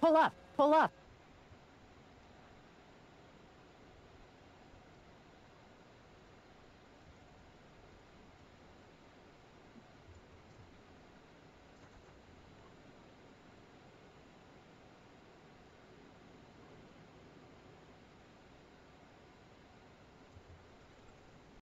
Pull up! Pull up!